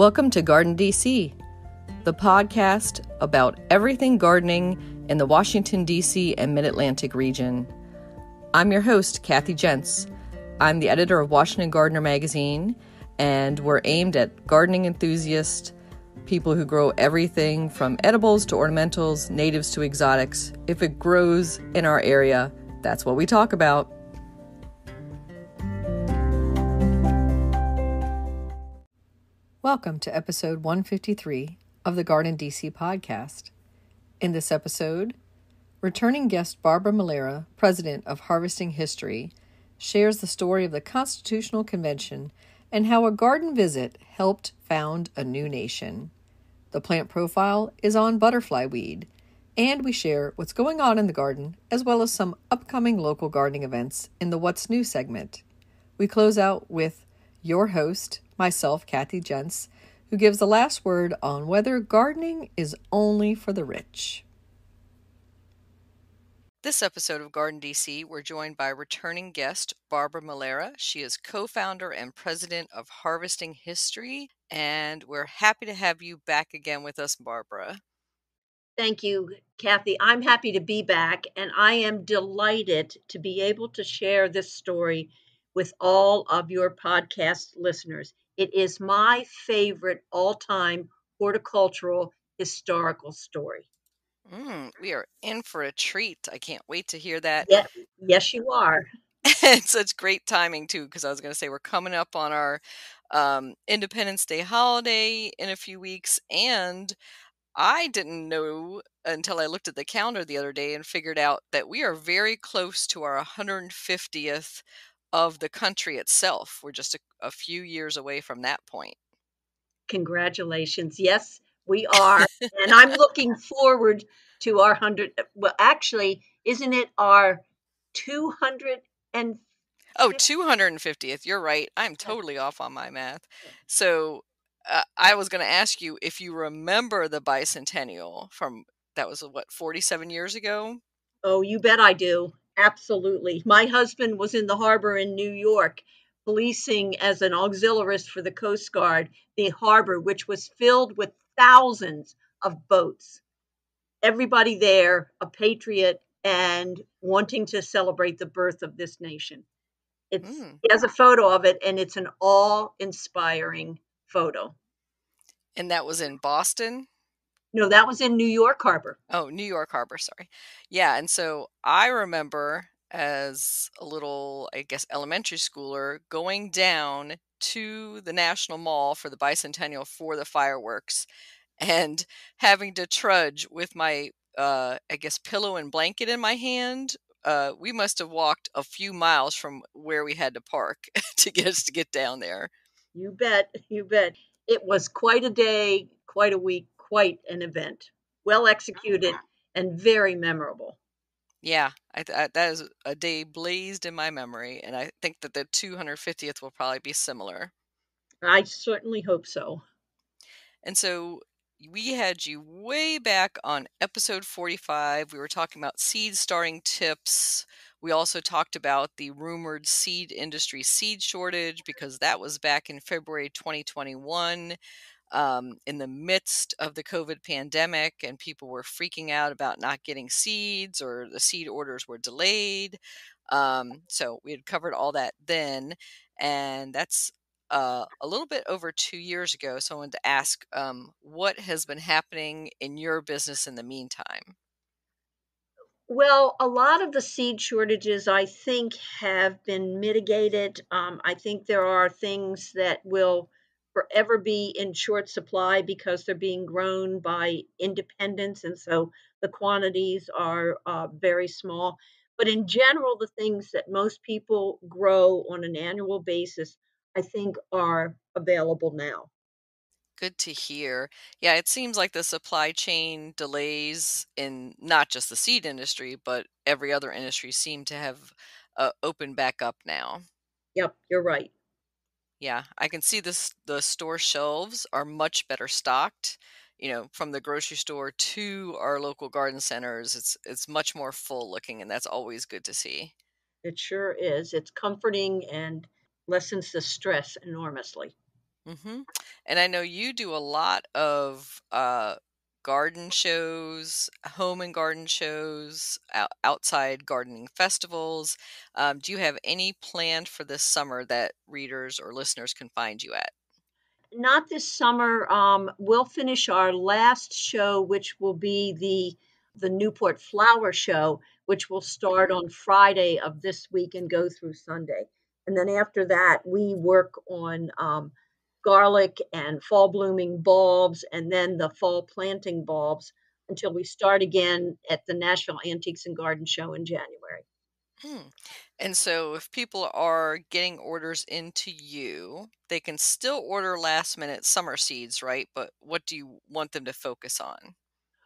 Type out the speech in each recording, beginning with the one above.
Welcome to Garden DC, the podcast about everything gardening in the Washington, D.C. and Mid Atlantic region. I'm your host, Kathy Jentz. I'm the editor of Washington Gardener magazine, and we're aimed at gardening enthusiasts, people who grow everything from edibles to ornamentals, natives to exotics. If it grows in our area, that's what we talk about. Welcome to episode 153 of the Garden DC podcast. In this episode, returning guest Barbara Melera, president of Harvesting History, shares the story of the Constitutional Convention and how a garden visit helped found a new nation. The plant profile is on butterfly weed, and we share what's going on in the garden as well as some upcoming local gardening events in the What's New segment. We close out with your host, myself, Kathy Jentz, who gives the last word on whether gardening is only for the rich. This episode of Garden DC, we're joined by returning guest Barbara Melera. She is co founder and president of Harvesting History, and we're happy to have you back again with us, Barbara. Thank you, Kathy. I'm happy to be back, and I am delighted to be able to share this story with all of your podcast listeners. It is my favorite all time horticultural historical story. Mm, we are in for a treat. I can't wait to hear that. Yeah, yes, you are. it's such great timing, too, because I was going to say we're coming up on our um, Independence Day holiday in a few weeks. And I didn't know until I looked at the calendar the other day and figured out that we are very close to our 150th of the country itself. We're just a, a few years away from that point. Congratulations. Yes, we are. and I'm looking forward to our 100. Well, actually, isn't it our 200 and Oh, 250th. You're right. I'm totally off on my math. So uh, I was going to ask you if you remember the bicentennial from that was what 47 years ago. Oh, you bet I do. Absolutely. My husband was in the harbor in New York, policing as an auxiliarist for the Coast Guard, the harbor, which was filled with thousands of boats. Everybody there, a patriot and wanting to celebrate the birth of this nation. It's, mm. He has a photo of it, and it's an awe inspiring photo. And that was in Boston? No, that was in New York Harbor. Oh, New York Harbor, sorry. Yeah, and so I remember as a little, I guess, elementary schooler going down to the National Mall for the bicentennial for the fireworks and having to trudge with my, uh, I guess, pillow and blanket in my hand. Uh, we must have walked a few miles from where we had to park to get us to get down there. You bet. You bet. It was quite a day, quite a week, quite an event. Well executed ah. and very memorable. Yeah, I, I, that is a day blazed in my memory, and I think that the 250th will probably be similar. I certainly hope so. And so we had you way back on episode 45. We were talking about seed starting tips. We also talked about the rumored seed industry seed shortage because that was back in February 2021 um, in the midst of the COVID pandemic, and people were freaking out about not getting seeds or the seed orders were delayed. Um, so we had covered all that then, and that's uh, a little bit over two years ago. So I wanted to ask um, what has been happening in your business in the meantime? Well, a lot of the seed shortages, I think, have been mitigated. Um, I think there are things that will forever be in short supply because they're being grown by independents, and so the quantities are uh, very small. But in general, the things that most people grow on an annual basis, I think, are available now. Good to hear. Yeah, it seems like the supply chain delays in not just the seed industry, but every other industry seem to have uh, opened back up now. Yep, you're right. Yeah, I can see this the store shelves are much better stocked. You know, from the grocery store to our local garden centers, it's it's much more full looking and that's always good to see. It sure is. It's comforting and lessens the stress enormously. Mm-hmm. And I know you do a lot of uh, garden shows, home and garden shows, out- outside gardening festivals. Um, do you have any planned for this summer that readers or listeners can find you at? Not this summer. Um, we'll finish our last show, which will be the the Newport Flower Show, which will start on Friday of this week and go through Sunday. And then after that, we work on um, garlic and fall blooming bulbs and then the fall planting bulbs until we start again at the Nashville Antiques and Garden Show in January. Hmm. And so, if people are getting orders into you, they can still order last minute summer seeds, right? But what do you want them to focus on?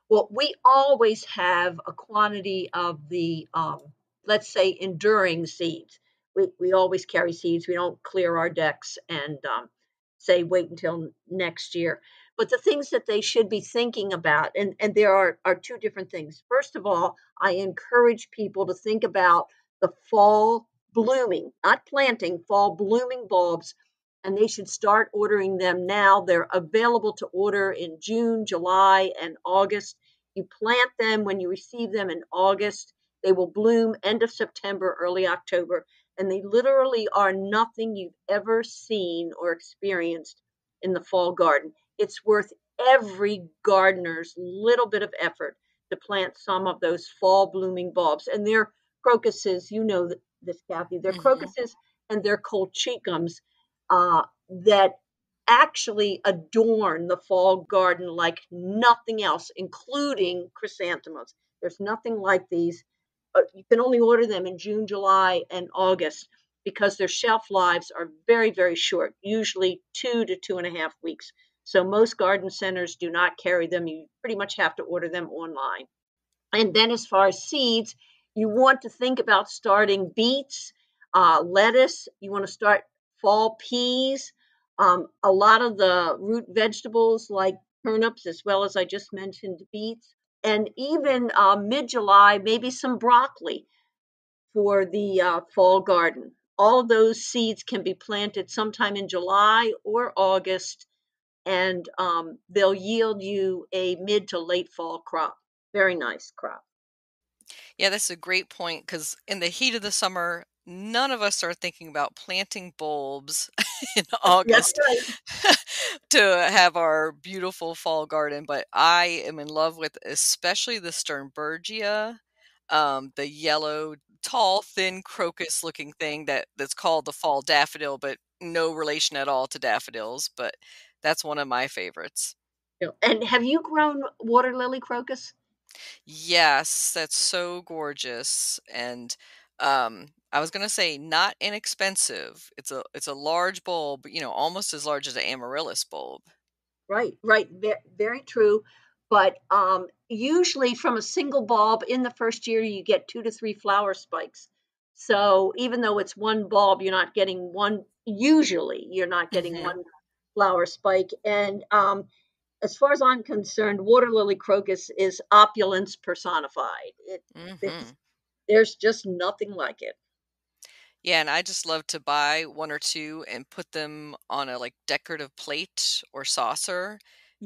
Well, we always have a quantity of the, um, let's say, enduring seeds. We, we always carry seeds. We don't clear our decks and um, say wait until next year. But the things that they should be thinking about, and, and there are, are two different things. First of all, I encourage people to think about the fall blooming, not planting, fall blooming bulbs, and they should start ordering them now. They're available to order in June, July, and August. You plant them when you receive them in August. They will bloom end of September, early October, and they literally are nothing you've ever seen or experienced in the fall garden. It's worth every gardener's little bit of effort to plant some of those fall blooming bulbs. And they're crocuses, you know this, Kathy, they're mm-hmm. crocuses and they're colchicums uh, that actually adorn the fall garden like nothing else, including chrysanthemums. There's nothing like these you can only order them in June, July, and August because their shelf lives are very, very short, usually two to two and a half weeks. So most garden centers do not carry them. You pretty much have to order them online. And then, as far as seeds, you want to think about starting beets, uh, lettuce. You want to start fall peas. Um, a lot of the root vegetables like turnips, as well as I just mentioned beets and even uh, mid July, maybe some broccoli for the uh, fall garden. All those seeds can be planted sometime in July or August, and um, they'll yield you a mid to late fall crop. Very nice crop. Yeah, that's a great point because in the heat of the summer, none of us are thinking about planting bulbs in August right. to have our beautiful fall garden. But I am in love with especially the Sternbergia, um, the yellow, tall, thin crocus looking thing that, that's called the fall daffodil, but no relation at all to daffodils. But that's one of my favorites. And have you grown water lily crocus? Yes, that's so gorgeous. And um I was gonna say not inexpensive. It's a it's a large bulb, you know, almost as large as an amaryllis bulb. Right, right, very, very true. But um, usually, from a single bulb in the first year, you get two to three flower spikes. So even though it's one bulb, you're not getting one. Usually, you're not getting mm-hmm. one flower spike. And um, as far as I'm concerned, water lily crocus is opulence personified. It, mm-hmm. there's just nothing like it. Yeah, and I just love to buy one or two and put them on a like decorative plate or saucer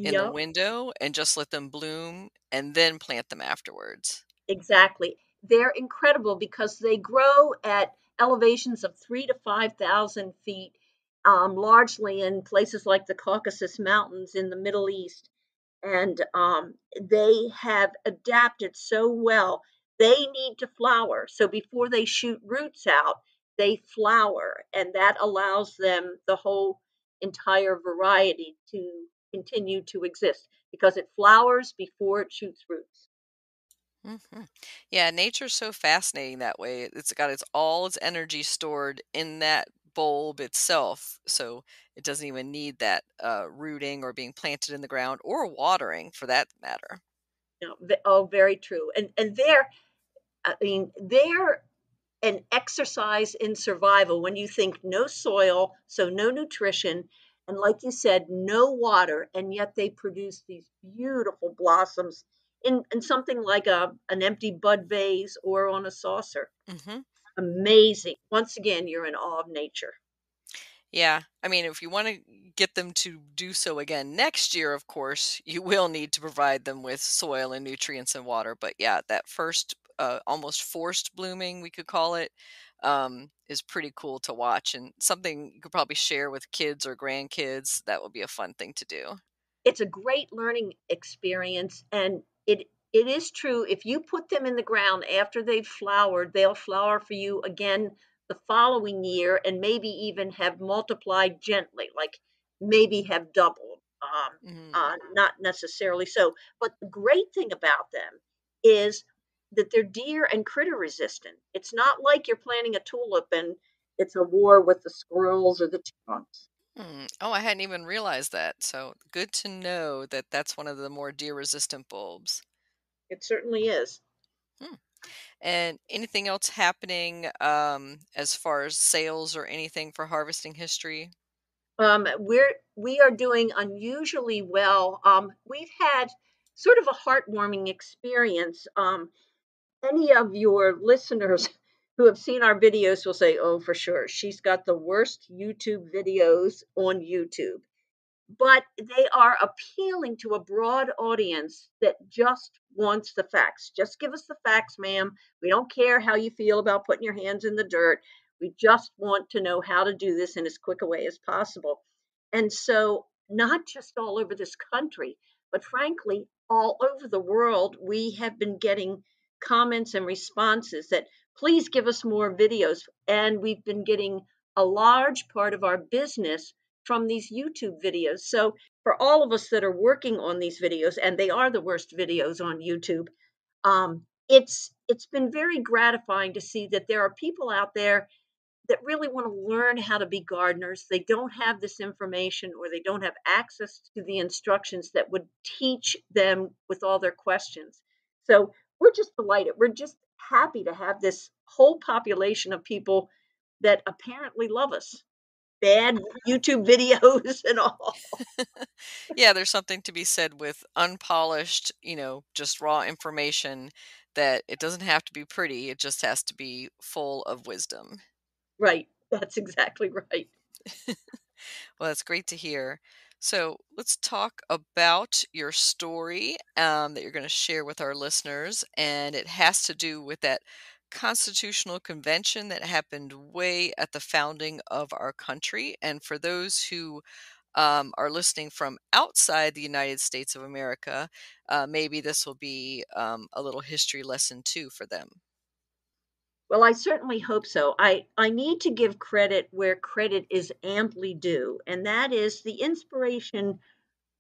in the window and just let them bloom and then plant them afterwards. exactly. They're incredible because they grow at elevations of three to 5,000 feet, um, largely in places like the Caucasus Mountains in the Middle East. And um, they have adapted so well. They need to flower. So before they shoot roots out, they flower, and that allows them the whole entire variety to continue to exist because it flowers before it shoots roots. hmm Yeah, nature's so fascinating that way. It's got its all its energy stored in that bulb itself, so it doesn't even need that uh, rooting or being planted in the ground or watering for that matter. Know, oh, very true. And and they're, I mean, they're an exercise in survival when you think no soil, so no nutrition, and like you said, no water, and yet they produce these beautiful blossoms in, in something like a an empty bud vase or on a saucer. Mm-hmm. Amazing. Once again, you're in awe of nature. Yeah. I mean, if you want to get them to do so again next year, of course, you will need to provide them with soil and nutrients and water. But yeah, that first uh, almost forced blooming, we could call it, um, is pretty cool to watch and something you could probably share with kids or grandkids. That would be a fun thing to do. It's a great learning experience and it it is true if you put them in the ground after they've flowered, they'll flower for you again the following year and maybe even have multiplied gently, like maybe have doubled. Um, Mhm. uh, not necessarily so, but the great thing about them is that they're deer and critter resistant. It's not like you're planting a tulip and it's a war with the squirrels or the chipmunks. Hmm. Oh, I hadn't even realized that. So good to know that that's one of the more deer resistant bulbs. It certainly is. Hmm. And anything else happening um, as far as sales or anything for harvesting history? Um, we're we are doing unusually well. Um, we've had sort of a heartwarming experience. Um, any of your listeners who have seen our videos will say, "Oh, for sure, she's got the worst YouTube videos on YouTube." but they are appealing to a broad audience that just wants the facts. Just give us the facts, ma'am. We don't care how you feel about putting your hands in the dirt. We just want to know how to do this in as quick a way as possible. And so, not just all over this country, but frankly, all over the world, we have been getting comments and responses that please give us more videos. And we've been getting a large part of our business from these YouTube videos. So, for all of us that are working on these videos, and they are the worst videos on YouTube, um, it's it's been very gratifying to see that there are people out there that really want to learn how to be gardeners. They don't have this information or they don't have access to the instructions that would teach them with all their questions. So we're just delighted. We're just happy to have this whole population of people that apparently love us bad YouTube videos and all. yeah, there's something to be said with unpolished, you know, just raw information that it doesn't have to be pretty, it just has to be full of wisdom. Right. That's exactly right. well, that's great to hear. So let's talk about your story um, that you're going to share with our listeners. And it has to do with that constitutional convention that happened way at the founding of our country. And for those who um, are listening from outside the United States of America, uh, maybe this will be um, a little history lesson too for them. Well, I certainly hope so. I, I need to give credit where credit is amply due, and that is the inspiration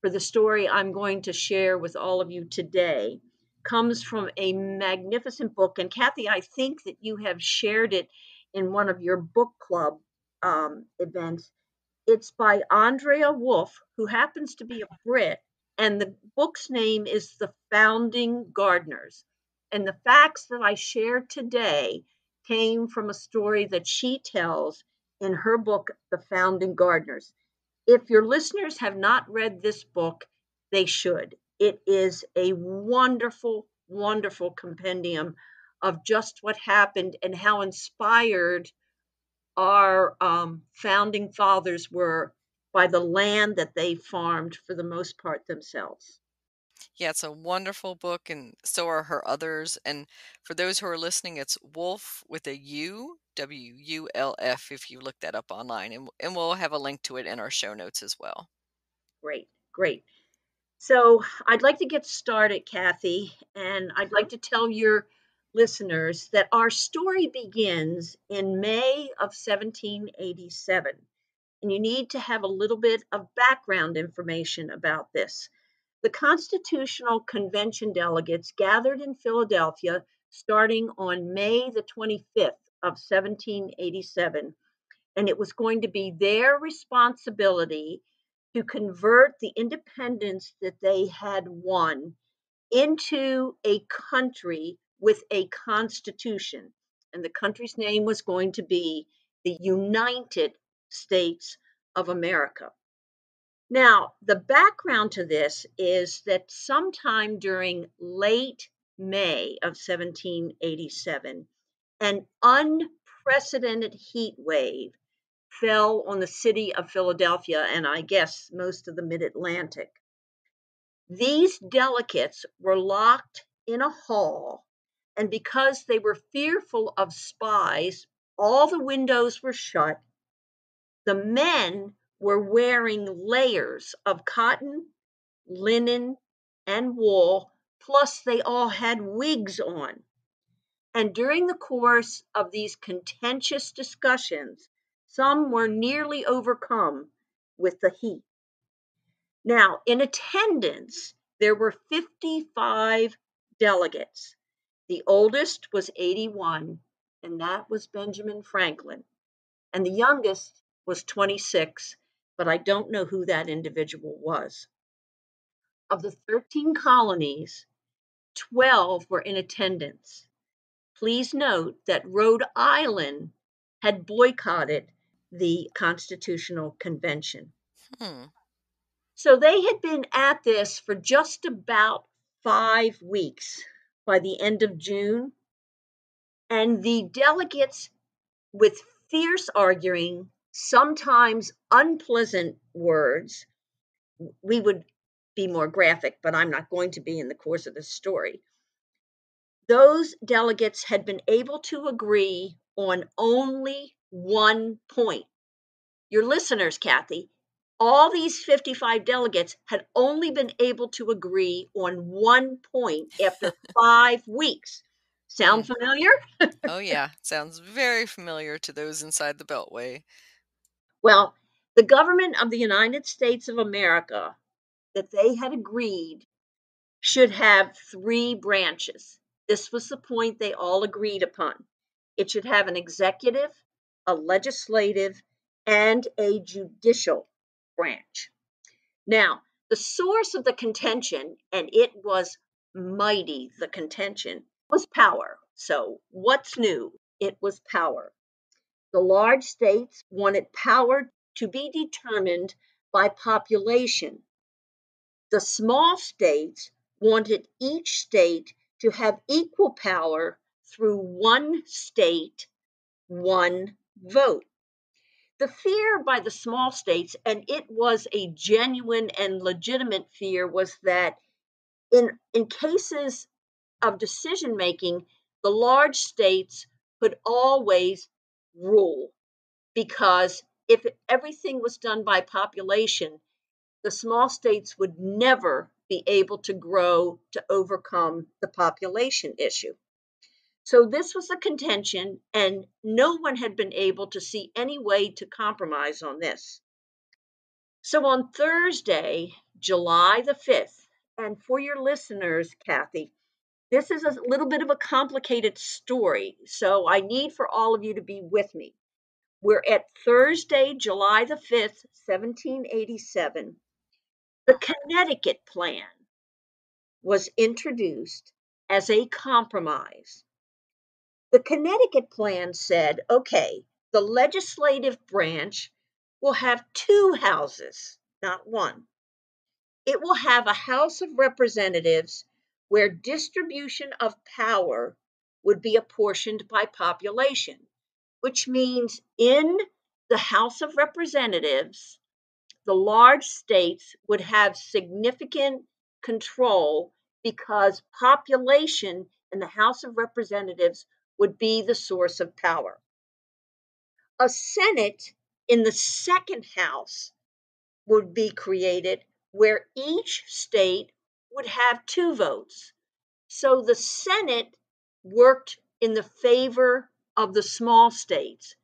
for the story I'm going to share with all of you today comes from a magnificent book. And Kathy, I think that you have shared it in one of your book club um, events. It's by Andrea Wulf, who happens to be a Brit, and the book's name is The Founding Gardeners. And the facts that I share today came from a story that she tells in her book, The Founding Gardeners. If your listeners have not read this book, they should. It is a wonderful, wonderful compendium of just what happened and how inspired our um, founding fathers were by the land that they farmed for the most part themselves. Yeah, it's a wonderful book, and so are her others. And for those who are listening, it's Wolf with a U, W U L F, if you look that up online. And, and we'll have a link to it in our show notes as well. Great, great. So I'd like to get started, Kathy, and I'd like to tell your listeners that our story begins in May of 1787. And you need to have a little bit of background information about this. The Constitutional Convention delegates gathered in Philadelphia starting on May the 25th of 1787, and it was going to be their responsibility to convert the independence that they had won into a country with a constitution. And the country's name was going to be the United States of America. Now, the background to this is that sometime during late May of 1787, an unprecedented heat wave fell on the city of Philadelphia and I guess most of the mid Atlantic. These delegates were locked in a hall, and because they were fearful of spies, all the windows were shut. The men were wearing layers of cotton, linen, and wool, plus, they all had wigs on. And during the course of these contentious discussions, some were nearly overcome with the heat. Now, in attendance, there were 55 delegates. The oldest was 81, and that was Benjamin Franklin. And the youngest was 26, but I don't know who that individual was. Of the 13 colonies, 12 were in attendance. Please note that Rhode Island had boycotted the Constitutional Convention. Hmm. So they had been at this for just about five weeks by the end of June. And the delegates, with fierce arguing, sometimes unpleasant words, we would be more graphic, but I'm not going to be in the course of this story. Those delegates had been able to agree on only one point. Your listeners, Kathy, all these 55 delegates had only been able to agree on one point after five weeks. Sound mm. familiar? oh, yeah. Sounds very familiar to those inside the Beltway. Well, the government of the United States of America that they had agreed should have three branches. This was the point they all agreed upon. It should have an executive, a legislative, and a judicial branch. Now, the source of the contention, and it was mighty, the contention, was power. So, what's new? It was power. The large states wanted power to be determined by population. The small states wanted each state to have equal power through one state, one vote. The fear by the small states, and it was a genuine and legitimate fear, was that in, in cases of decision making, the large states could always rule because if everything was done by population, the small states would never be able to grow to overcome the population issue. So this was a contention, and no one had been able to see any way to compromise on this. So on Thursday, July the 5th, and for your listeners, Kathy, this is a little bit of a complicated story, so I need for all of you to be with me. We're at Thursday, July the 5th, 1787. The Connecticut Plan was introduced as a compromise the Connecticut plan said okay, the legislative branch will have two houses, not one. It will have a House of Representatives where distribution of power would be apportioned by population, which means in the House of Representatives, the large states would have significant control because population in the House of Representatives would be the source of power. A Senate in the second house would be created where each state would have two votes. So the Senate worked in the favor of the small states.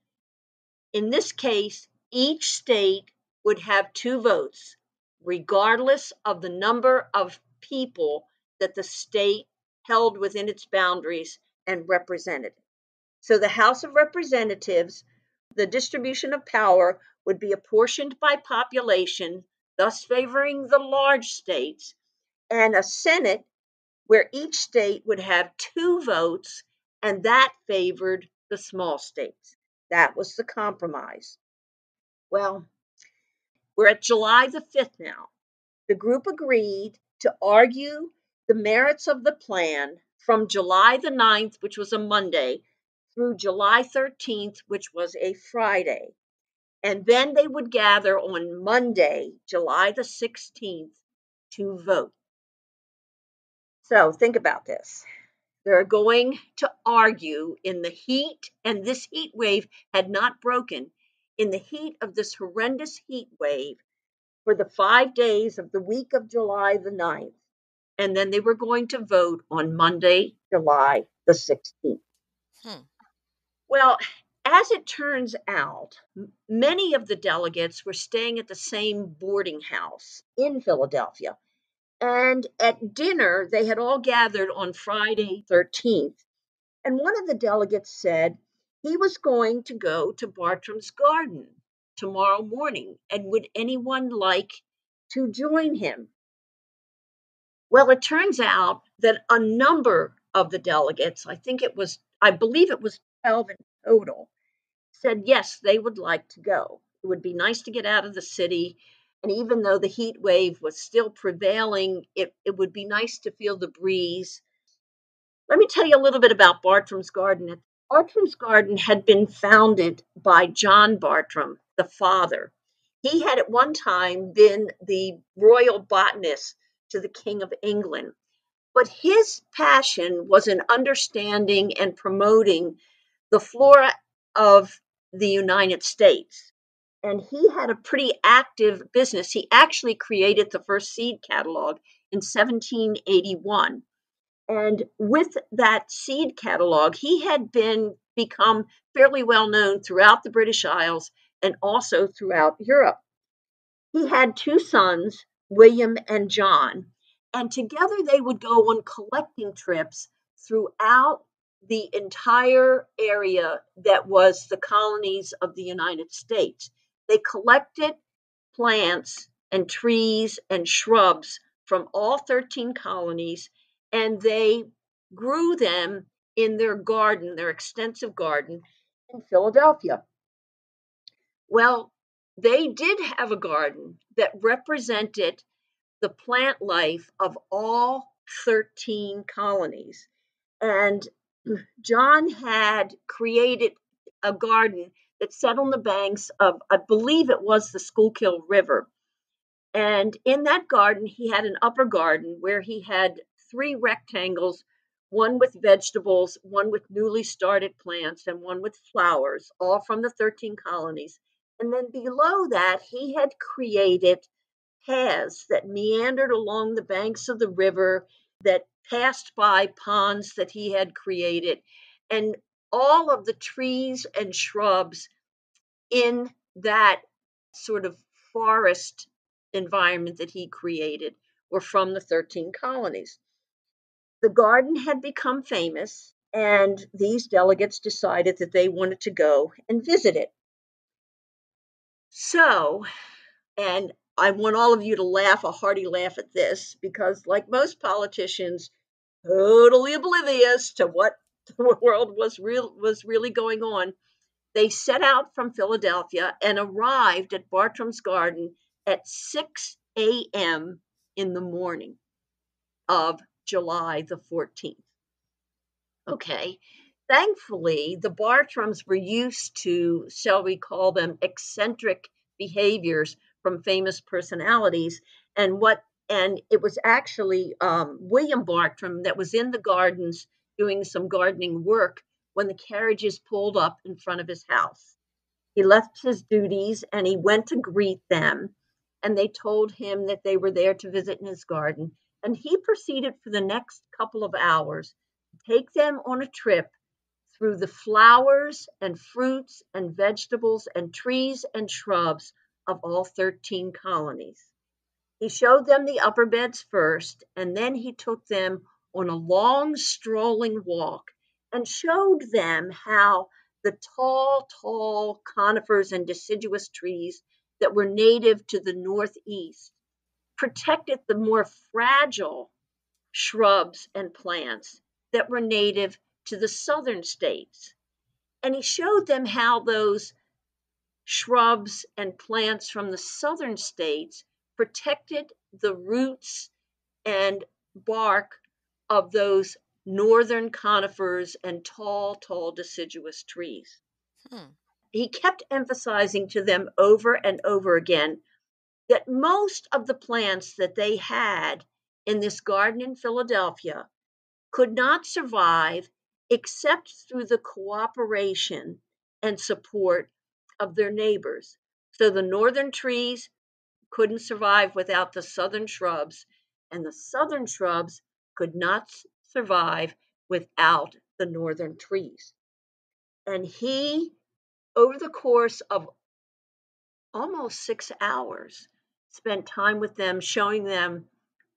In this case, each state would have two votes, regardless of the number of people that the state held within its boundaries and represented. So the House of Representatives, the distribution of power would be apportioned by population, thus favoring the large states, and a Senate where each state would have two votes, and that favored the small states. That was the compromise. Well, we're at July the 5th now. The group agreed to argue the merits of the plan from July the 9th, which was a Monday, through July 13th, which was a Friday. And then they would gather on Monday, July the 16th, to vote. So think about this. They're going to argue in the heat, and this heat wave had not broken, in the heat of this horrendous heat wave for the five days of the week of July the 9th. And then they were going to vote on Monday, July the 16th. Hmm. Well, as it turns out, many of the delegates were staying at the same boarding house in Philadelphia. And at dinner, they had all gathered on Friday 13th. And one of the delegates said he was going to go to Bartram's garden tomorrow morning. And would anyone like to join him? Well, it turns out that a number of the delegates, I think it was, I believe it was 12 in total, said yes, they would like to go. It would be nice to get out of the city. And even though the heat wave was still prevailing, it, it would be nice to feel the breeze. Let me tell you a little bit about Bartram's Garden. Bartram's Garden had been founded by John Bartram, the father. He had at one time been the royal botanist to the King of England. But his passion was in understanding and promoting the flora of the United States. And he had a pretty active business. He actually created the first seed catalog in 1781. And with that seed catalog, he had been become fairly well known throughout the British Isles and also throughout Europe. He had two sons, William and John, and together they would go on collecting trips throughout the entire area that was the colonies of the United States. They collected plants and trees and shrubs from all 13 colonies and they grew them in their garden, their extensive garden in Philadelphia. Well, they did have a garden that represented the plant life of all 13 colonies. And John had created a garden that sat on the banks of, I believe it was the Schuylkill River. And in that garden, he had an upper garden where he had three rectangles one with vegetables, one with newly started plants, and one with flowers, all from the 13 colonies. And then below that, he had created paths that meandered along the banks of the river that passed by ponds that he had created, and all of the trees and shrubs in that sort of forest environment that he created were from the 13 colonies. The garden had become famous, and these delegates decided that they wanted to go and visit it. So, and I want all of you to laugh a hearty laugh at this because, like most politicians, totally oblivious to what the world was real was really going on, they set out from Philadelphia and arrived at Bartram's Garden at 6 a.m. in the morning of July the 14th. Okay. Thankfully, the Bartrams were used to, shall we call them, eccentric behaviors from famous personalities. And what and it was actually um, William Bartram that was in the gardens doing some gardening work when the carriages pulled up in front of his house. He left his duties and he went to greet them, and they told him that they were there to visit in his garden. And he proceeded for the next couple of hours to take them on a trip through the flowers and fruits and vegetables and trees and shrubs of all 13 colonies. He showed them the upper beds first, and then he took them on a long strolling walk and showed them how the tall, tall conifers and deciduous trees that were native to the Northeast protected the more fragile shrubs and plants that were native to the southern states. And he showed them how those shrubs and plants from the southern states protected the roots and bark of those northern conifers and tall, tall deciduous trees. Hmm. he kept emphasizing to them over and over again that most of the plants that they had in this garden in Philadelphia could not survive except through the cooperation and support of their neighbors. So the northern trees couldn't survive without the southern shrubs, and the southern shrubs could not survive without the northern trees. And he, over the course of almost six hours, spent time with them, showing them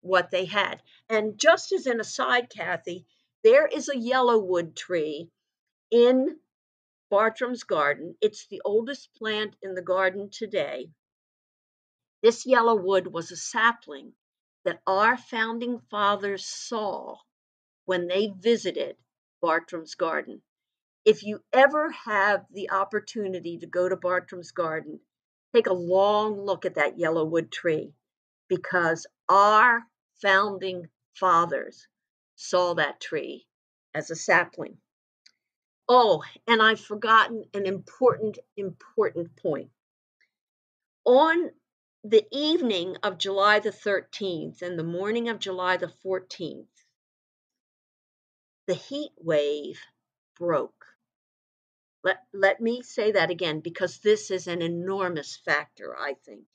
what they had. And just as an aside, Kathy, there is a yellowwood tree in Bartram's garden. It's the oldest plant in the garden today. This yellowwood was a sapling that our founding fathers saw when they visited Bartram's garden. If you ever have the opportunity to go to Bartram's garden, take a long look at that yellowwood tree because our founding fathers saw that tree as a sapling. Oh, and I've forgotten an important, important point. On the evening of July the 13th and the morning of July the 14th, the heat wave broke. Let, let me say that again because this is an enormous factor, I think.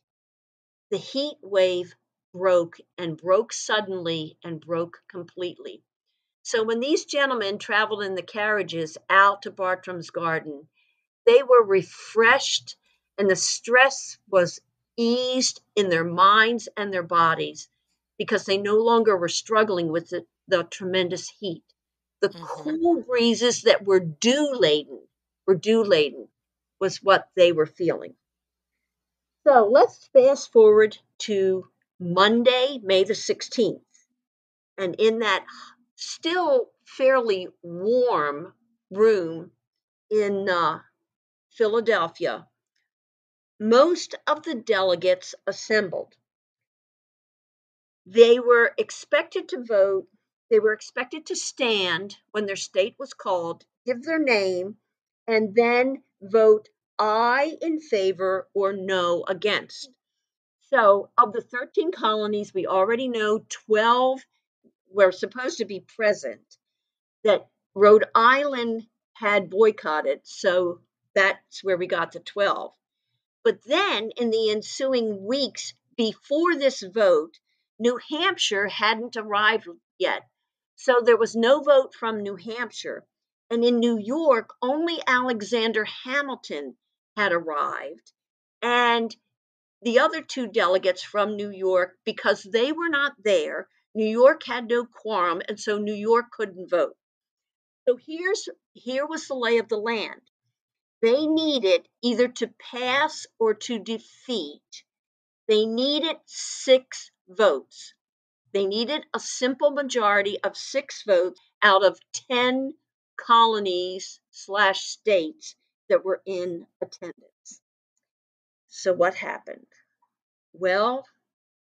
The heat wave broke and broke suddenly and broke completely. So when these gentlemen traveled in the carriages out to Bartram's garden, they were refreshed and the stress was eased in their minds and their bodies because they no longer were struggling with the, the tremendous heat. The mm-hmm. cool breezes that were dew laden, were dew laden, was what they were feeling. So let's fast forward to Monday, May the 16th. And in that still fairly warm room in uh, Philadelphia, most of the delegates assembled. They were expected to vote, they were expected to stand when their state was called, give their name, and then vote aye in favor or no against. So, of the 13 colonies, we already know 12 were supposed to be present that Rhode Island had boycotted. So, that's where we got the 12. But then in the ensuing weeks before this vote, New Hampshire hadn't arrived yet. So there was no vote from New Hampshire. And in New York, only Alexander Hamilton had arrived. And the other two delegates from New York, because they were not there, New York had no quorum, and so New York couldn't vote. So here's here was the lay of the land. They needed either to pass or to defeat. They needed six votes. They needed a simple majority of six votes out of 10 colonies slash states that were in attendance. So what happened? Well,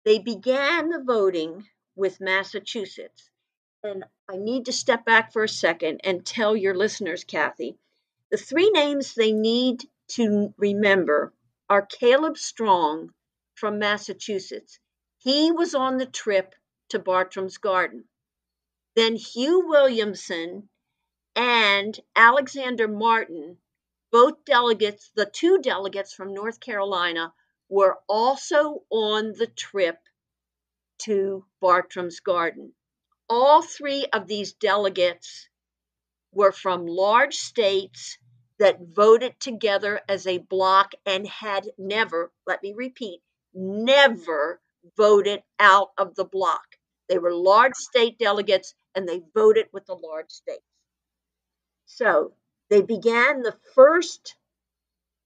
they began the voting with Massachusetts. And I need to step back for a second and tell your listeners, Kathy, the three names they need to remember are Caleb Strong from Massachusetts. He was on the trip to Bartram's Garden. Then Hugh Williamson and Alexander Martin, both delegates, the two delegates from North Carolina, were also on the trip to Bartram's Garden. All three of these delegates were from large states that voted together as a block and had never, let me repeat, never voted out of the block. They were large state delegates and they voted with the large states. So they began the first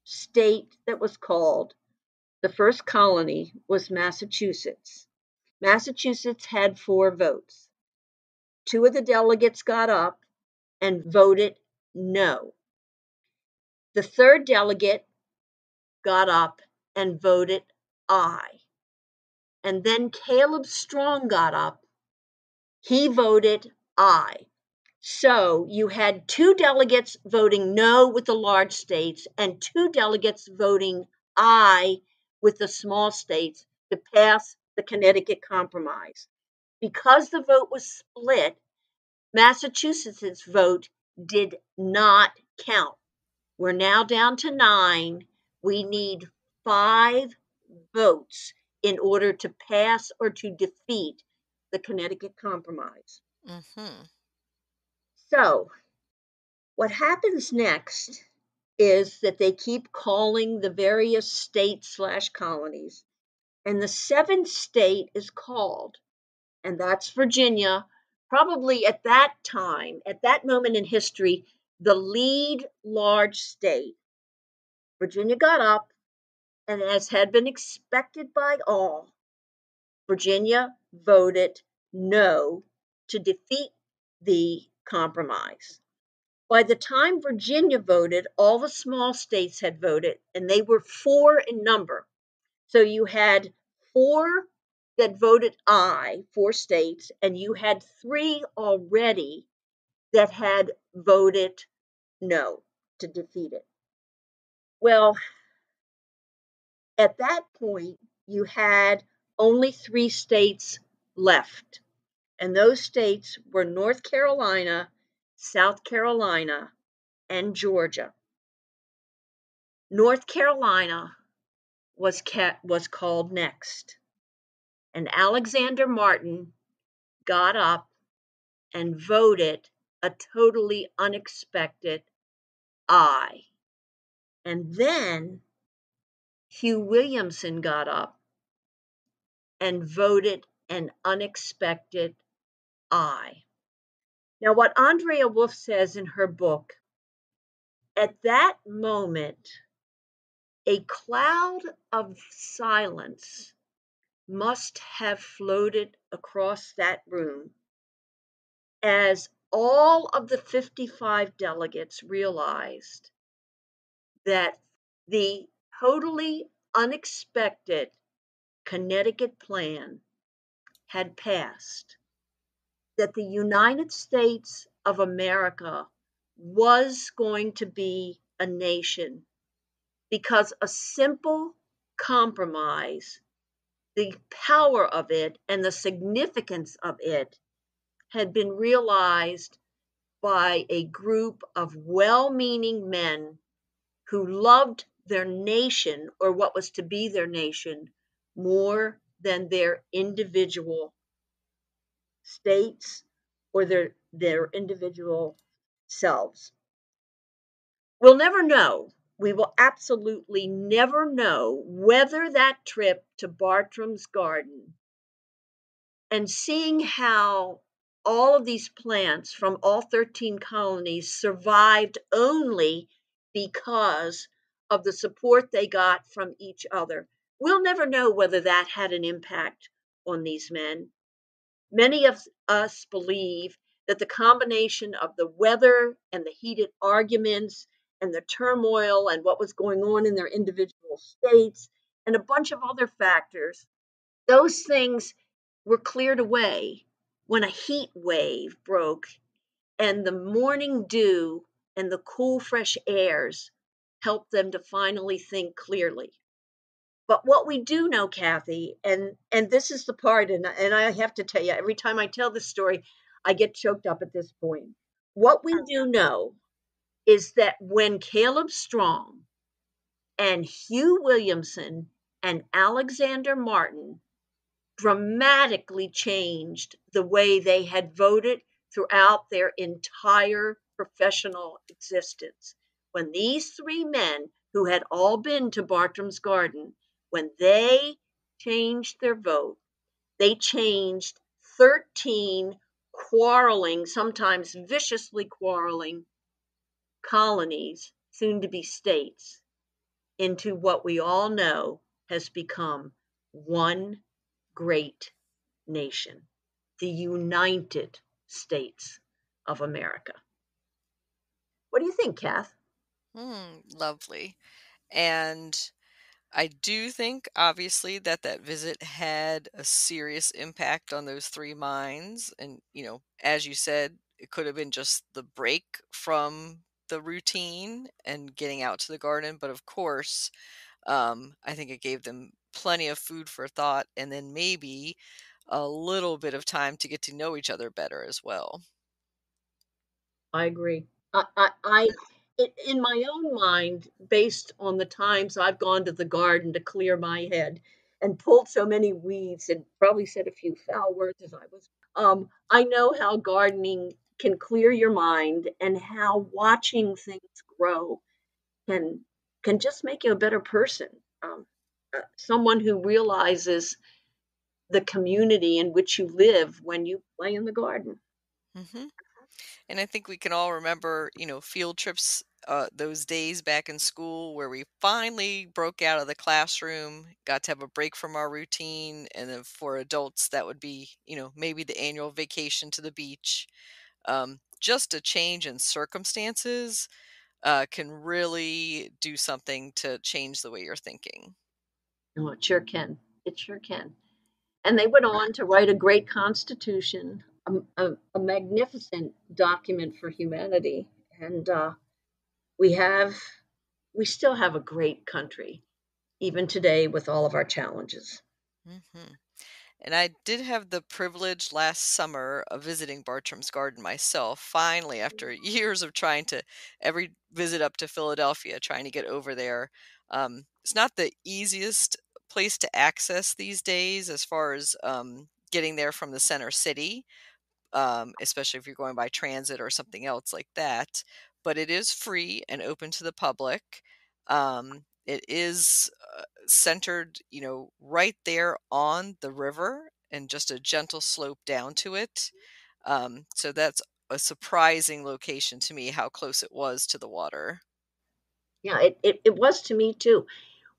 state that was called, the first colony was Massachusetts. Massachusetts had four votes. Two of the delegates got up and voted no. The third delegate got up and voted aye. And then Caleb Strong got up. He voted aye. So you had two delegates voting no with the large states and two delegates voting aye with the small states to pass the Connecticut Compromise. Because the vote was split, Massachusetts' vote did not count. We're now down to nine. We need five votes in order to pass or to defeat the Connecticut Compromise. Mm-hmm. So, what happens next is that they keep calling the various states slash colonies, and the seventh state is called, and that's Virginia. Probably at that time, at that moment in history, the lead large state. Virginia got up, and as had been expected by all, Virginia voted no to defeat the compromise. By the time Virginia voted, all the small states had voted, and they were four in number. So you had four that voted aye, four states, and you had three already that had voted no to defeat it. Well, at that point, you had only three states left and those states were North Carolina, South Carolina, and Georgia. North Carolina was kept, was called next. And Alexander Martin got up and voted a totally unexpected aye. And then Hugh Williamson got up and voted an unexpected I. Now, what Andrea Wulf says in her book, at that moment, a cloud of silence must have floated across that room as all of the 55 delegates realized that the totally unexpected Connecticut plan had passed that the United States of America was going to be a nation because a simple compromise, the power of it and the significance of it had been realized by a group of well meaning men who loved their nation or what was to be their nation more than their individual states or their their individual selves. We'll never know. We will absolutely never know whether that trip to Bartram's garden and seeing how all of these plants from all 13 colonies survived only because of the support they got from each other. We'll never know whether that had an impact on these men. Many of us believe that the combination of the weather and the heated arguments and the turmoil and what was going on in their individual states and a bunch of other factors, those things were cleared away when a heat wave broke and the morning dew and the cool, fresh airs helped them to finally think clearly. But what we do know, Kathy, and and this is the part, and and I have to tell you, every time I tell this story, I get choked up at this point. What we do know is that when Caleb Strong and Hugh Williamson and Alexander Martin dramatically changed the way they had voted throughout their entire professional existence. When these three men, who had all been to Bartram's Garden, when they changed their vote, they changed 13 quarreling, sometimes viciously quarreling colonies, soon to be states, into what we all know has become one great nation, the United States of America. What do you think, Kath? Hmm, lovely. And I do think, obviously, that that visit had a serious impact on those three minds. And, you know, as you said, it could have been just the break from the routine and getting out to the garden. But of course, um, I think it gave them plenty of food for thought and then maybe a little bit of time to get to know each other better as well. I agree. I, I, I in my own mind, based on the times I've gone to the garden to clear my head and pulled so many weeds and probably said a few foul words as I was, um, I know how gardening can clear your mind and how watching things grow can can just make you a better person. Um, someone who realizes the community in which you live when you play in the garden. Mm-hmm. And I think we can all remember, you know, field trips, uh, those days back in school where we finally broke out of the classroom, got to have a break from our routine. And then for adults, that would be, you know, maybe the annual vacation to the beach. Um, just a change in circumstances uh, can really do something to change the way you're thinking. Oh, it sure can. It sure can. And they went on to write a great constitution, a, a, a magnificent document for humanity. And uh, we have, we still have a great country, even today with all of our challenges. Mm-hmm. And I did have the privilege last summer of visiting Bartram's Garden myself, finally, after years of trying to every visit up to Philadelphia, trying to get over there. Um, it's not the easiest place to access these days as far as um, getting there from the center city, um, especially if you're going by transit or something else like that. But it is free and open to the public. Um, it is uh, centered, you know, right there on the river and just a gentle slope down to it. Um, so that's a surprising location to me how close it was to the water. Yeah, it, it, it was to me too.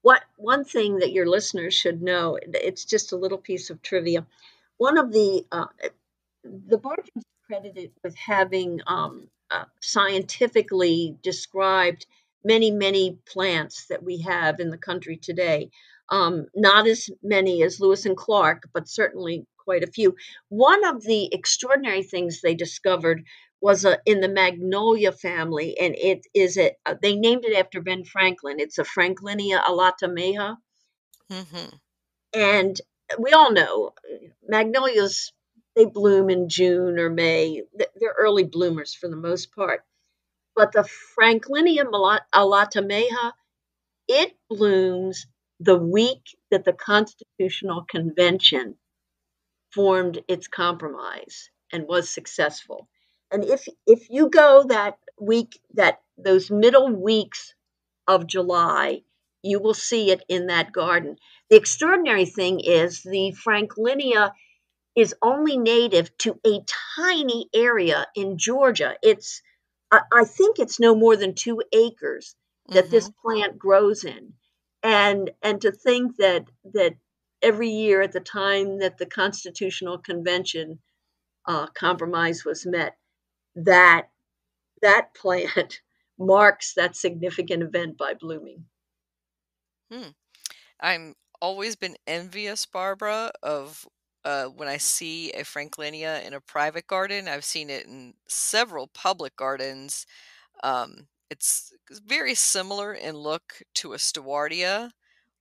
What one thing that your listeners should know, it's just a little piece of trivia. One of the uh, the Bartram's credited with having um, uh, scientifically described many, many plants that we have in the country today. Um, not as many as Lewis and Clark, but certainly quite a few. One of the extraordinary things they discovered was a, in the magnolia family, and it is a, uh, they named it after Ben Franklin. It's a Franklinia alatamaha. Mm-hmm. And we all know magnolias, they bloom in June or May. They're early bloomers for the most part. But the Franklinia alatamaha, it blooms the week that the Constitutional Convention formed its compromise and was successful. And if if you go that week, that those middle weeks of July, you will see it in that garden. The extraordinary thing is the Franklinia is only native to a tiny area in Georgia. It's I, think it's no more than two acres that mm-hmm. this plant grows in. And and to think that that every year at the time that the Constitutional Convention uh, compromise was met, that that plant marks that significant event by blooming. Hmm. I'm always been envious, Barbara, of uh, when I see a Franklinia in a private garden. I've seen it in several public gardens. Um, it's very similar in look to a Stewartia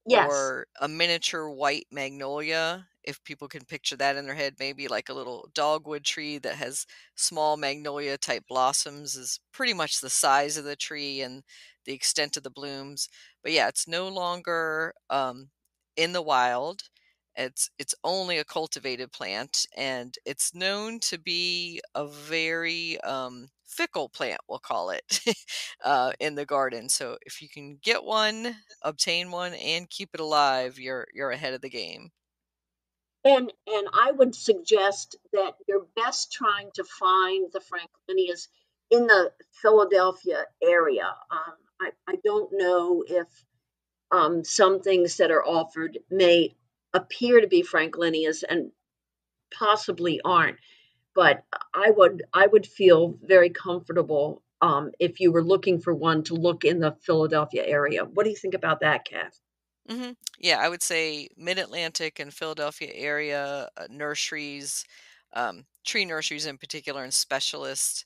yes. or a miniature white magnolia if people can picture that in their head, maybe like a little dogwood tree that has small magnolia type blossoms is pretty much the size of the tree and the extent of the blooms. But yeah, it's no longer um, in the wild. It's it's only a cultivated plant, and it's known to be a very um, fickle plant. We'll call it uh, in the garden. So if you can get one, obtain one, and keep it alive, you're you're ahead of the game. And and I would suggest that you're best trying to find the Franklinias in the Philadelphia area. Um, I, I don't know if um, some things that are offered may appear to be Franklinias and possibly aren't. But I would I would feel very comfortable um, if you were looking for one to look in the Philadelphia area. What do you think about that, Kath? Hmm Yeah, I would say Mid Atlantic and Philadelphia area uh, nurseries um, tree nurseries in particular and specialists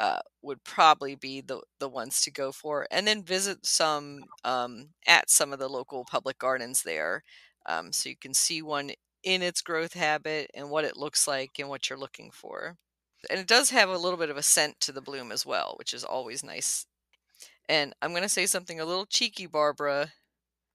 uh, would probably be the the ones to go for, and then visit some um, at some of the local public gardens there, um, so you can see one in its growth habit and what it looks like and what you're looking for. And it does have a little bit of a scent to the bloom as well, which is always nice. And I'm going to say something a little cheeky, Barbara.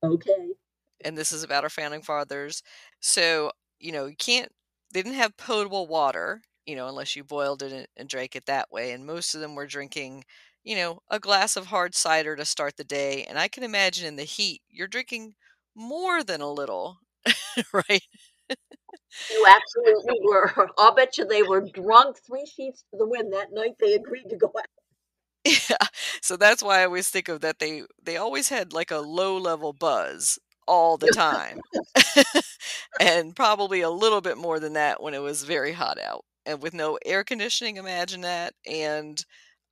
Okay. And this is about our founding fathers. So, you know, you can't, they didn't have potable water, you know, unless you boiled it and drank it that way. And most of them were drinking, you know, a glass of hard cider to start the day. And I can imagine in the heat, you're drinking more than a little, right? You absolutely were. I'll bet you they were drunk three sheets to the wind that night they agreed to go out. Yeah. So that's why I always think of that they they always had like a low level buzz all the time. and probably a little bit more than that when it was very hot out. And with no air conditioning, imagine that. And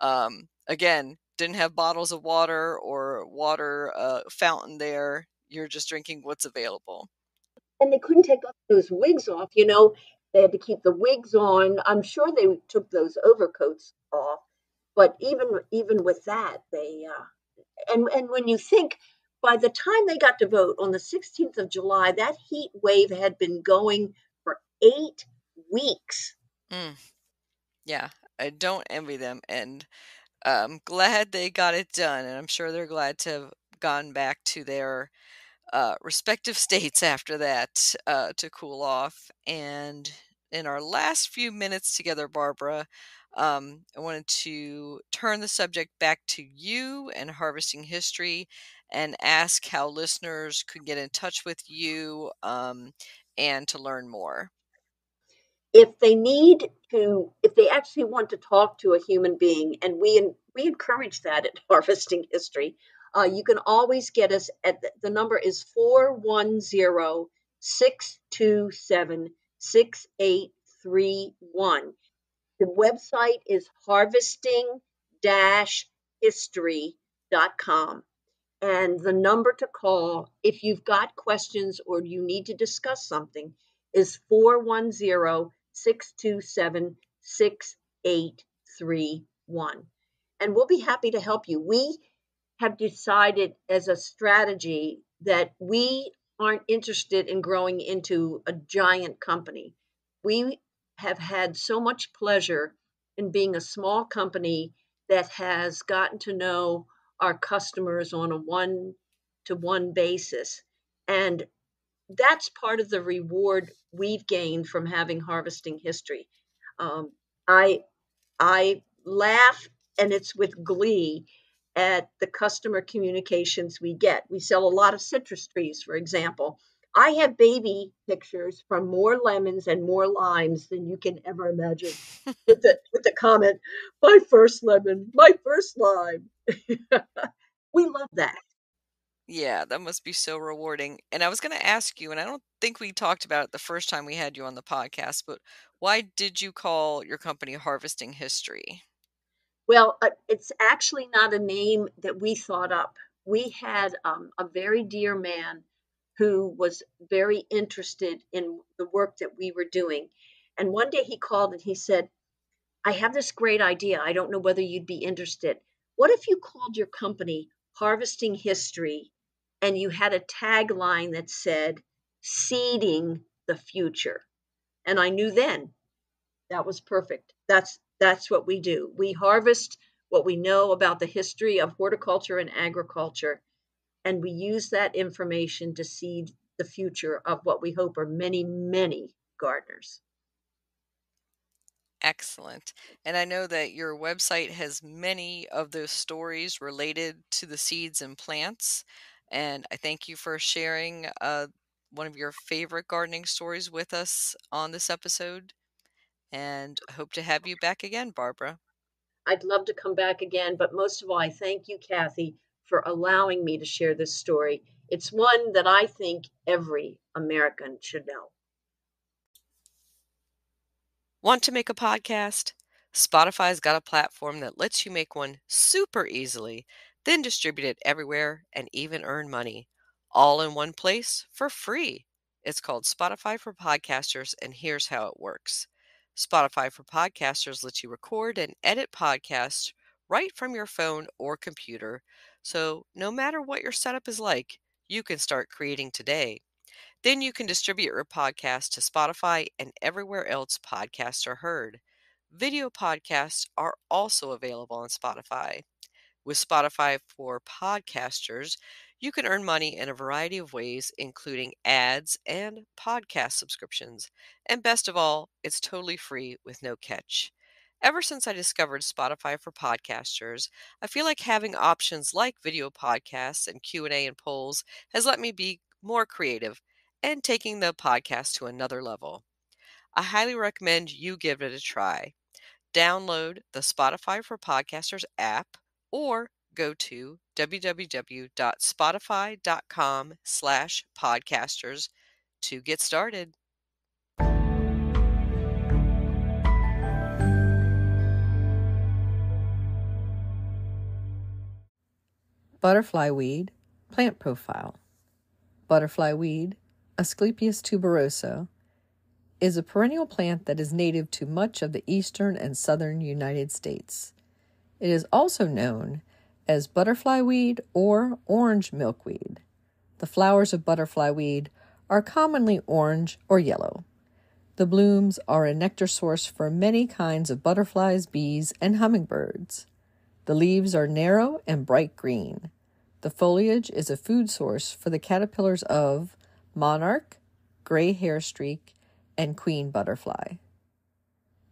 um again, didn't have bottles of water or water uh, fountain there. You're just drinking what's available and they couldn't take those wigs off. You know, they had to keep the wigs on. I'm sure they took those overcoats off, but even even with that, they uh, and and when you think by the time they got to vote on the 16th of July, that heat wave had been going for eight weeks. Mm. Yeah, I don't envy them, and I'm glad they got it done, and I'm sure they're glad to have gone back to their uh, respective states after that uh, to cool off. And in our last few minutes together, Barbara, um, I wanted to turn the subject back to you and harvesting history and ask how listeners could get in touch with you um, and to learn more. If they need to, if they actually want to talk to a human being, and we we encourage that at Harvesting History, uh, you can always get us at the, the number is 410 627 6831. The website is harvesting history.com. And the number to call if you've got questions or you need to discuss something is 410 627 6831. And we'll be happy to help you. We have decided as a strategy that we aren't interested in growing into a giant company. We have had so much pleasure in being a small company that has gotten to know our customers on a one to one basis. And that's part of the reward we've gained from having harvesting history. Um, I I laugh and it's with glee at the customer communications we get. We sell a lot of citrus trees, for example. I have baby pictures from more lemons and more limes than you can ever imagine with, the, with the comment, my first lemon, my first lime. we love that. Yeah, that must be so rewarding. And I was going to ask you, and I don't think we talked about it the first time we had you on the podcast, but why did you call your company Harvesting History? Well, uh, it's actually not a name that we thought up. We had um, a very dear man who was very interested in the work that we were doing. And one day he called and he said, I have this great idea. I don't know whether you'd be interested. What if you called your company Harvesting History and you had a tagline that said, Seeding the Future? And I knew then that was perfect. That's that's what we do. We harvest what we know about the history of horticulture and agriculture, and we use that information to seed the future of what we hope are many, many gardeners. Excellent. And I know that your website has many of those stories related to the seeds and plants. And I thank you for sharing uh, one of your favorite gardening stories with us on this episode and hope to have you back again, Barbara. I'd love to come back again, but most of all, I thank you, Kathy, for allowing me to share this story. It's one that I think every American should know. Want to make a podcast? Spotify's got a platform that lets you make one super easily, then distribute it everywhere and even earn money, all in one place for free. It's called Spotify for Podcasters, and here's how it works. Spotify for Podcasters lets you record and edit podcasts right from your phone or computer. So, no matter what your setup is like, you can start creating today. Then you can distribute your podcast to Spotify and everywhere else podcasts are heard. Video podcasts are also available on Spotify. With Spotify for podcasters, you can earn money in a variety of ways, including ads and podcast subscriptions. And best of all, it's totally free with no catch. Ever since I discovered Spotify for podcasters, I feel like having options like video podcasts and Q&A and polls has let me be more creative and taking the podcast to another level. I highly recommend you give it a try. Download the Spotify for Podcasters app or go to www.spotify.com slash podcasters to get started. Butterfly weed, plant profile. Butterfly weed, Asclepias tuberosa, is a perennial plant that is native to much of the eastern and southern United States. It is also known as butterfly weed or orange milkweed. The flowers of butterfly weed are commonly orange or yellow. The blooms are a nectar source for many kinds of butterflies, bees, and hummingbirds. The leaves are narrow and bright green. The foliage is a food source for the caterpillars of monarch, gray hairstreak, and queen butterfly.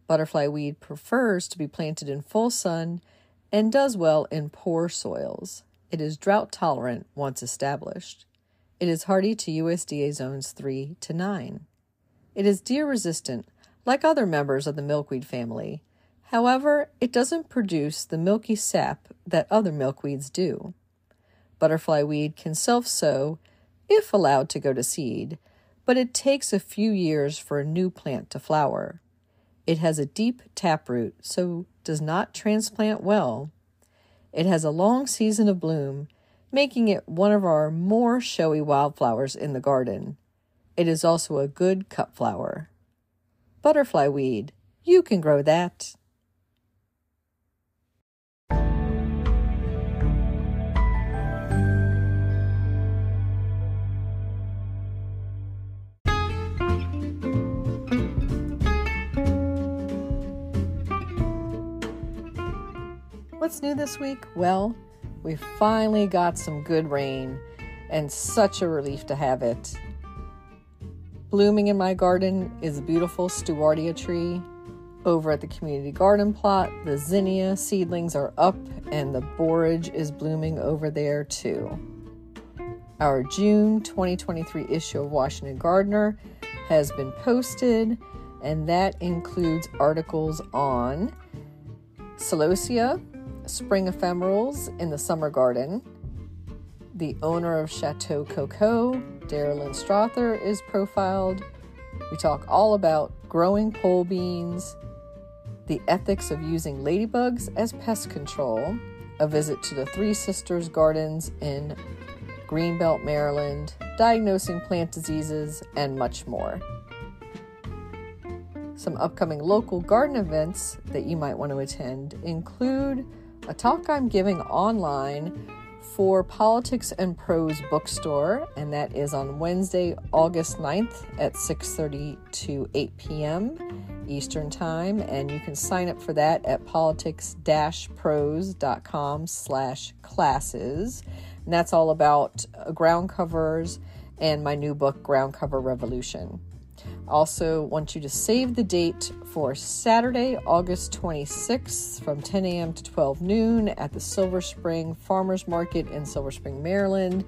Butterfly weed prefers to be planted in full sun and does well in poor soils. It is drought tolerant once established. It is hardy to USDA zones 3 to 9. It is deer resistant, like other members of the milkweed family. However, it doesn't produce the milky sap that other milkweeds do. Butterfly weed can self sow if allowed to go to seed, but it takes a few years for a new plant to flower. It has a deep taproot, so does not transplant well. It has a long season of bloom, making it one of our more showy wildflowers in the garden. It is also a good cut flower. Butterfly weed, you can grow that. What's new this week? Well, we finally got some good rain, and such a relief to have it. Blooming in my garden is a beautiful Stewartia tree. Over at the community garden plot, the zinnia seedlings are up, and the borage is blooming over there too. Our June 2023 issue of Washington Gardener has been posted, and that includes articles on celosia, spring ephemerals in the summer garden. The owner of Chateau Coco, Darylyn Strother, is profiled. We talk all about growing pole beans, the ethics of using ladybugs as pest control, a visit to the Three Sisters Gardens in Greenbelt, Maryland, diagnosing plant diseases, and much more. Some upcoming local garden events that you might want to attend include a talk I'm giving online for Politics and Prose Bookstore, and that is on Wednesday, August 9th at 6:30 to 8 p.m. Eastern Time, and you can sign up for that at politics-prose.com slash classes. And that's all about uh, ground covers and my new book, Ground Cover Revolution. Also, want you to save the date for Saturday, August 26th from 10 a.m. to 12 noon at the Silver Spring Farmers Market in Silver Spring, Maryland.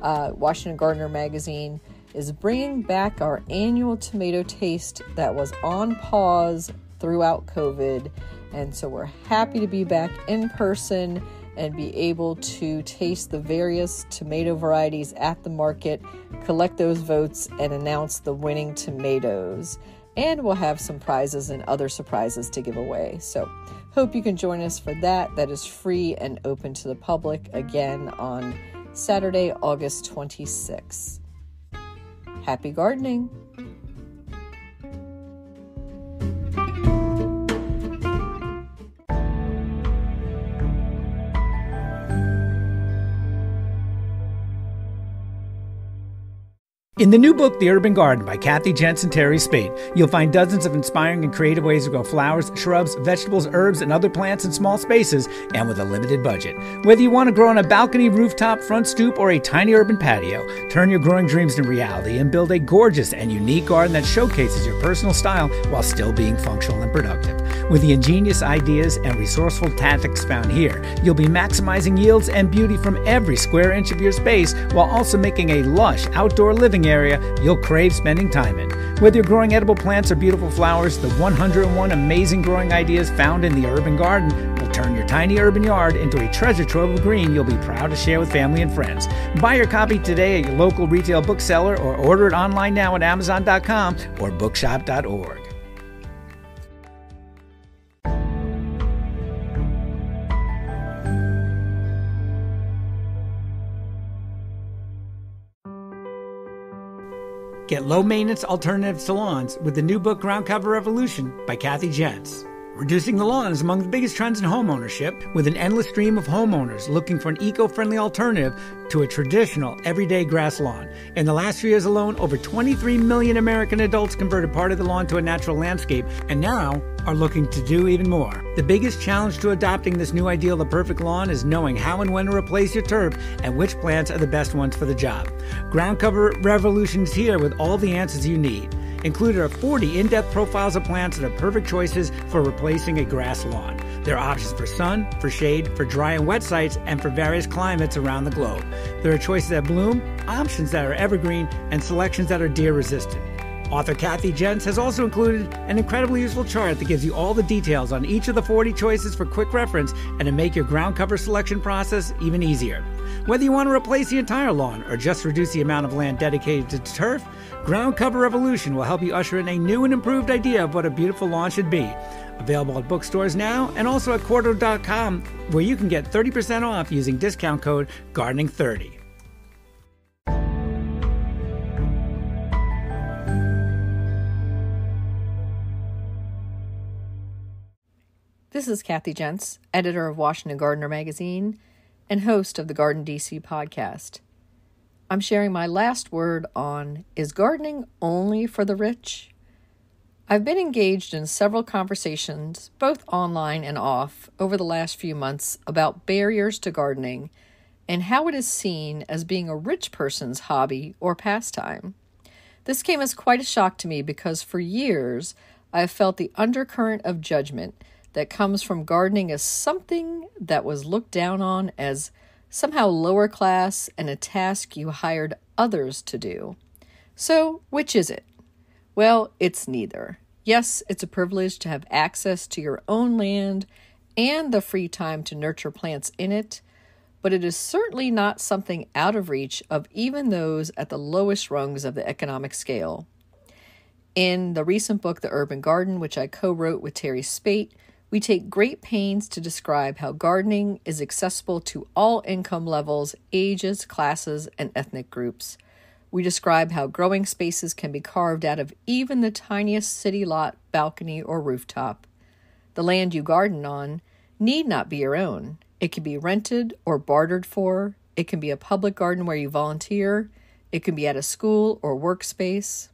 Uh, Washington Gardener Magazine is bringing back our annual tomato taste that was on pause throughout COVID. And so we're happy to be back in person and be able to taste the various tomato varieties at the market, collect those votes, and announce the winning tomatoes. And we'll have some prizes and other surprises to give away. So, hope you can join us for that. That is free and open to the public again on Saturday, August 26th. Happy gardening! In the new book, The Urban Garden by Kathy Jensen Teri Speight, you'll find dozens of inspiring and creative ways to grow flowers, shrubs, vegetables, herbs, and other plants in small spaces and with a limited budget. Whether you want to grow on a balcony, rooftop, front stoop, or a tiny urban patio, turn your growing dreams into reality and build a gorgeous and unique garden that showcases your personal style while still being functional and productive. With the ingenious ideas and resourceful tactics found here, you'll be maximizing yields and beauty from every square inch of your space while also making a lush outdoor living area you'll crave spending time in. Whether you're growing edible plants or beautiful flowers, the 101 amazing growing ideas found in the urban garden will turn your tiny urban yard into a treasure trove of green you'll be proud to share with family and friends. Buy your copy today at your local retail bookseller or order it online now at Amazon.com or bookshop.org. Get low maintenance alternative lawns with the new book Ground Cover Revolution by Kathy Jentz. Reducing the lawn is among the biggest trends in home ownership, with an endless stream of homeowners looking for an eco friendly alternative to a traditional everyday grass lawn. In the last few years alone, over 23 million American adults converted part of the lawn to a natural landscape, and now are looking to do even more. The biggest challenge to adopting this new ideal of the perfect lawn is knowing how and when to replace your turf and which plants are the best ones for the job. Ground Cover Revolution is here with all the answers you need. Included are 40 in depth profiles of plants that are perfect choices for replacing a grass lawn. There are options for sun, for shade, for dry and wet sites, and for various climates around the globe. There are choices that bloom, options that are evergreen, and selections that are deer resistant. Author Kathy Jentz has also included an incredibly useful chart that gives you all the details on each of the 40 choices for quick reference and to make your ground cover selection process even easier. Whether you want to replace the entire lawn or just reduce the amount of land dedicated to turf, Ground Cover Revolution will help you usher in a new and improved idea of what a beautiful lawn should be. Available at bookstores now and also at Quarto.com, where you can get 30% off using discount code GARDENING30. This is Kathy Jentz, editor of Washington Gardener magazine and host of the Garden DC podcast. I'm sharing my last word on Is gardening only for the rich? I've been engaged in several conversations, both online and off, over the last few months about barriers to gardening and how it is seen as being a rich person's hobby or pastime. This came as quite a shock to me because for years I have felt the undercurrent of judgment that comes from gardening as something that was looked down on as somehow lower class and a task you hired others to do. So, which is it? Well, it's neither. Yes, it's a privilege to have access to your own land and the free time to nurture plants in it, but it is certainly not something out of reach of even those at the lowest rungs of the economic scale. In the recent book, The Urban Garden, which I co wrote with Teri Speight, we take great pains to describe how gardening is accessible to all income levels, ages, classes, and ethnic groups. We describe how growing spaces can be carved out of even the tiniest city lot, balcony, or rooftop. The land you garden on need not be your own. It can be rented or bartered for. It can be a public garden where you volunteer. It can be at a school or workspace.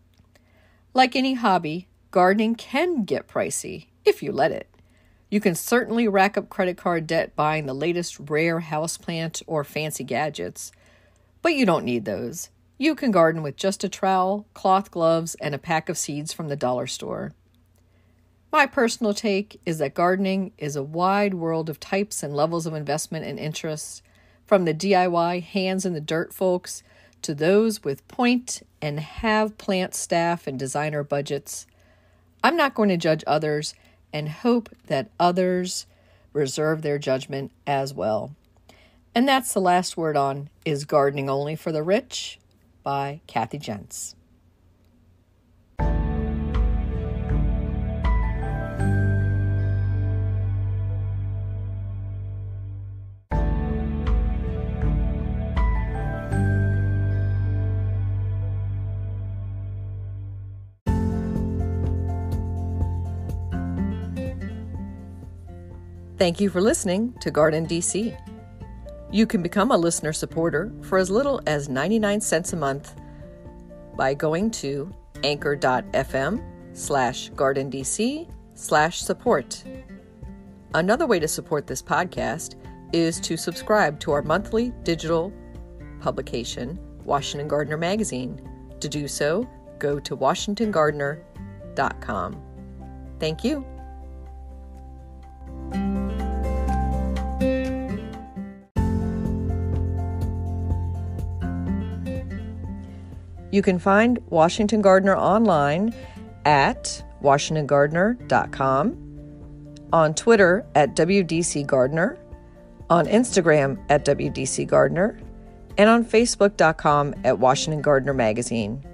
Like any hobby, gardening can get pricey if you let it. You can certainly rack up credit card debt buying the latest rare houseplant or fancy gadgets, but you don't need those. You can garden with just a trowel, cloth gloves, and a pack of seeds from the dollar store. My personal take is that gardening is a wide world of types and levels of investment and interest, from the DIY hands in the dirt folks to those with point and have plant staff and designer budgets. I'm not going to judge others and hope that others reserve their judgment as well. And that's the last word on Is Gardening Only for the Rich by Kathy Jentz. Thank you for listening to Garden DC. You can become a listener supporter for as little as 99 cents a month by going to anchor.fm slash gardendc slash support. Another way to support this podcast is to subscribe to our monthly digital publication, Washington Gardener Magazine. To do so, go to washingtongardener.com. Thank you. You can find Washington Gardener online at washingtongardener.com, on Twitter at WDC Gardener, on Instagram at WDC Gardener, and on Facebook.com at Washington Gardener Magazine.